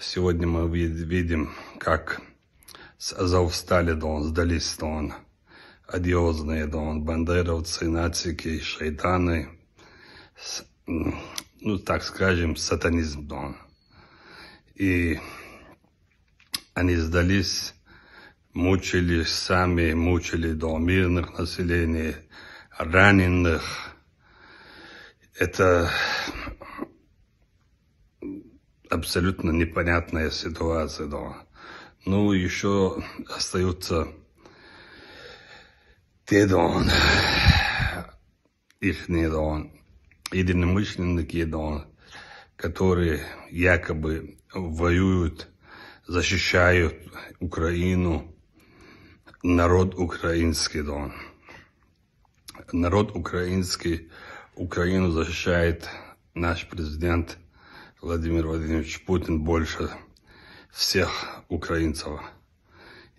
Сегодня мы видим, как Азовстали Дон сдались Дон, одиозные Дон, бандеровцы, нацики, шайтаны, ну так скажем, сатанизм Дон. И они сдались, мучились сами, мучили до мирных населений, раненых. Это абсолютно непонятная ситуация, да. Ну, еще остаются те, да, их, да, единомышленники, да, которые якобы воюют, защищают Украину, народ украинский, да. Народ украинский, Украину защищает наш президент Владимир Владимирович Путин больше всех украинцев.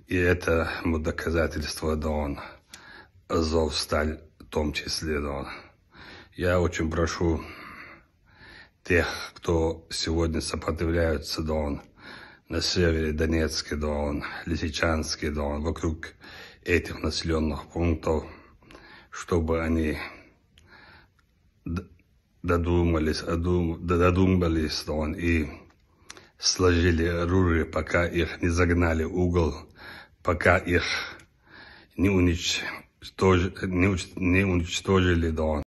И это доказательство, да он, Азов сталь в том числе, да он. Я очень прошу тех, кто сегодня сопротивляются, да он, на севере Донецке, да он, Лисичанске, да он, вокруг этих населенных пунктов, чтобы они додумались, додумались он и сложили оружие, пока их не загнали угол, пока их не уничтожили, не уничтожили, да он.